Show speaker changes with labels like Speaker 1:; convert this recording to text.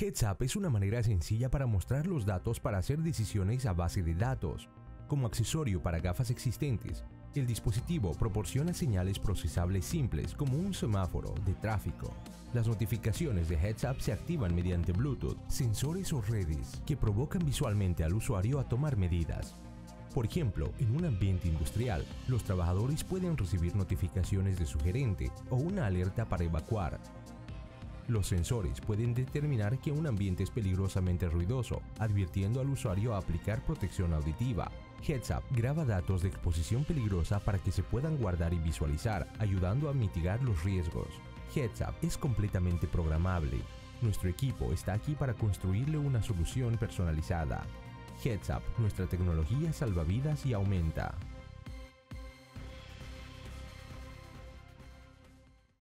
Speaker 1: Heads Up es una manera sencilla para mostrar los datos para hacer decisiones a base de datos. Como accesorio para gafas existentes, el dispositivo proporciona señales procesables simples como un semáforo de tráfico. Las notificaciones de Heads Up se activan mediante Bluetooth, sensores o redes que provocan visualmente al usuario a tomar medidas. Por ejemplo, en un ambiente industrial, los trabajadores pueden recibir notificaciones de su gerente o una alerta para evacuar, los sensores pueden determinar que un ambiente es peligrosamente ruidoso, advirtiendo al usuario a aplicar protección auditiva. Heads Up graba datos de exposición peligrosa para que se puedan guardar y visualizar, ayudando a mitigar los riesgos. Heads Up es completamente programable. Nuestro equipo está aquí para construirle una solución personalizada. Heads Up, nuestra tecnología salva vidas y aumenta.